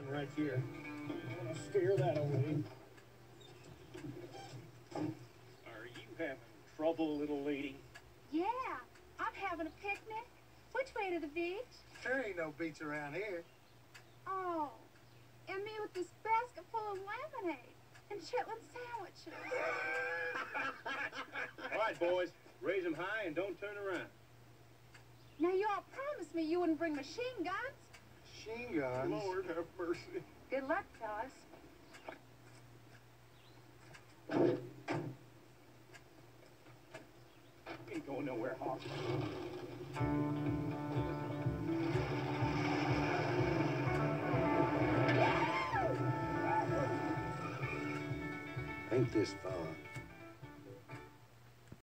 cabin right here. I'm gonna scare that away. Are you having trouble, little lady? Yeah, I'm having a picnic. Which way to the beach? There ain't no beach around here. Oh, and me with this basket full of lemonade and chitlin sandwiches. All right, boys, raise them high and don't turn around. Now you all promised me you wouldn't bring machine guns. Machine guns. Lord have mercy. Good luck, fellas. Ain't going nowhere, Hawk. Ain't this fun?